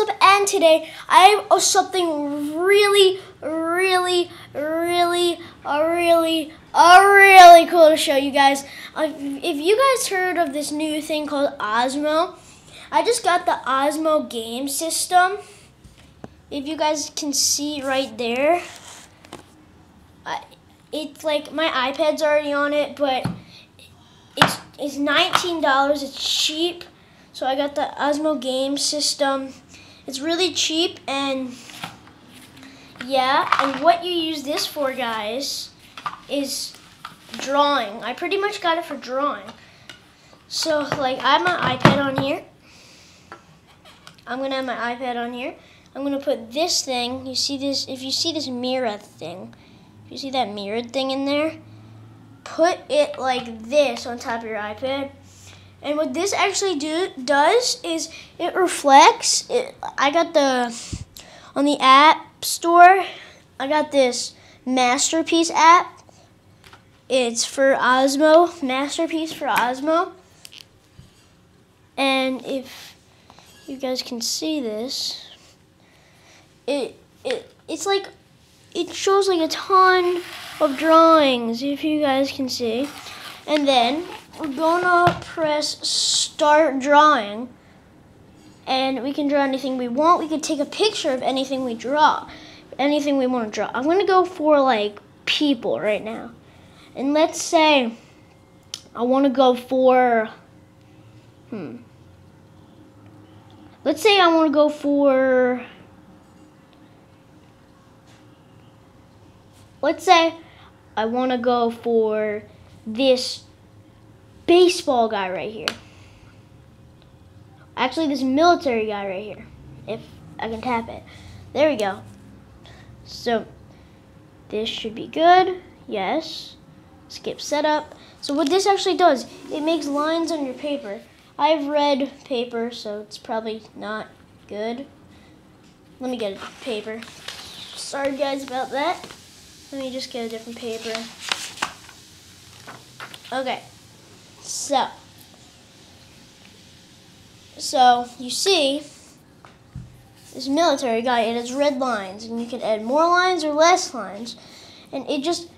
what's up? And today I have something really, really, really, really, really cool to show you guys. Uh, if you guys heard of this new thing called Osmo, I just got the Osmo game system. If you guys can see right there, it's like my iPad's already on it, but it's it's nineteen dollars. It's cheap. So I got the Osmo game system. It's really cheap and yeah, and what you use this for guys is drawing. I pretty much got it for drawing. So like I have my iPad on here. I'm gonna have my iPad on here. I'm gonna put this thing, you see this, if you see this mirror thing, if you see that mirrored thing in there, put it like this on top of your iPad and what this actually do does is it reflects. It, I got the on the app store. I got this masterpiece app. It's for Osmo, masterpiece for Osmo. And if you guys can see this, it it it's like it shows like a ton of drawings if you guys can see. And then we're gonna press start drawing and we can draw anything we want. We could take a picture of anything we draw, anything we want to draw. I'm gonna go for like people right now. And let's say I want to go for, hmm. Let's say I want to go for, let's say I want to go for this baseball guy right here. Actually, this military guy right here. If I can tap it. There we go. So, this should be good. Yes. Skip setup. So what this actually does, it makes lines on your paper. I have red paper, so it's probably not good. Let me get a paper. Sorry guys about that. Let me just get a different paper. Okay. So, so you see, this military guy, it has red lines, and you can add more lines or less lines, and it just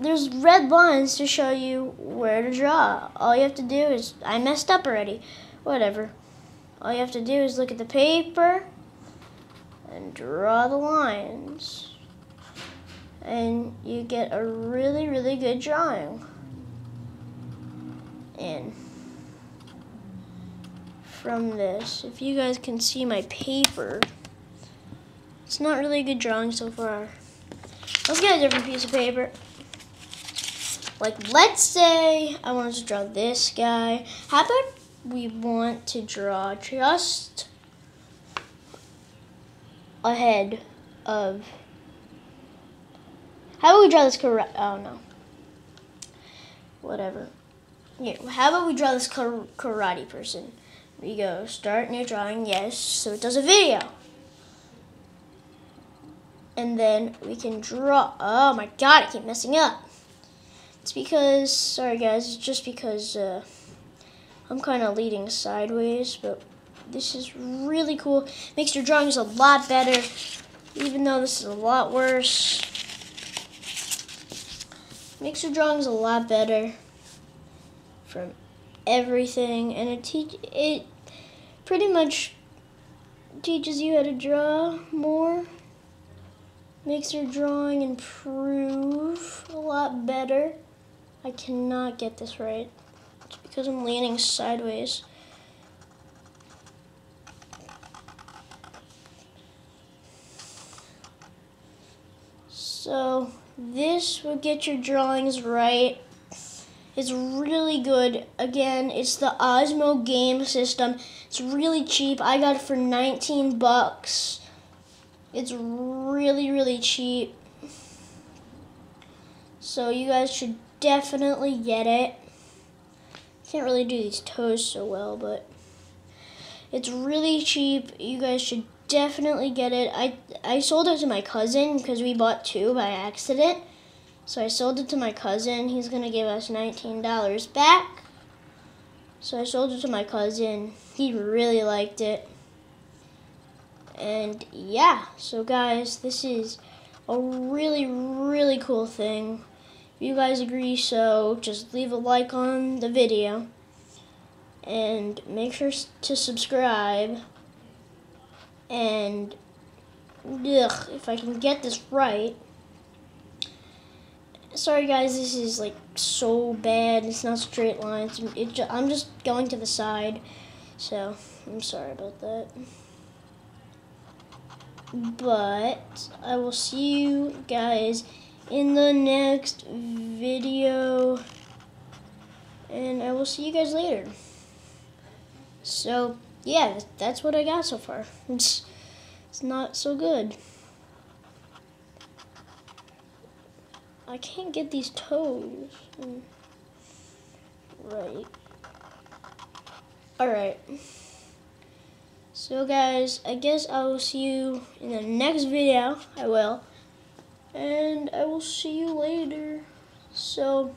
there's red lines to show you where to draw. All you have to do is I messed up already, whatever. All you have to do is look at the paper and draw the lines, and you get a really really good drawing in from this. If you guys can see my paper, it's not really a good drawing so far. Let's get a different piece of paper. Like, let's say I wanted to draw this guy. How about we want to draw just ahead of... How about we draw this correct? Oh, no. Whatever. Yeah, how about we draw this karate person? We go start new drawing, yes, so it does a video. And then we can draw, oh my god, I keep messing up. It's because, sorry guys, it's just because uh, I'm kind of leading sideways, but this is really cool. Makes your drawings a lot better, even though this is a lot worse. Makes your drawings a lot better from everything, and it teach it pretty much teaches you how to draw more. Makes your drawing improve a lot better. I cannot get this right. It's because I'm leaning sideways. So this will get your drawings right. It's really good. Again, it's the Osmo game system. It's really cheap. I got it for 19 bucks. It's really, really cheap. So you guys should definitely get it. Can't really do these toes so well, but it's really cheap. You guys should definitely get it. I I sold it to my cousin because we bought two by accident. So I sold it to my cousin. He's going to give us $19 back. So I sold it to my cousin. He really liked it. And yeah, so guys, this is a really, really cool thing. If you guys agree so, just leave a like on the video. And make sure to subscribe. And ugh, if I can get this right. Sorry guys, this is like so bad. It's not straight lines. It, I'm just going to the side. So, I'm sorry about that. But, I will see you guys in the next video. And I will see you guys later. So, yeah, that's what I got so far. It's, it's not so good. I can't get these toes. Mm. Right. Alright. So guys, I guess I will see you in the next video. I will. And I will see you later. So,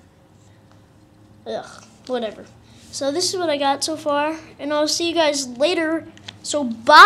ugh, whatever. So this is what I got so far. And I'll see you guys later. So bye.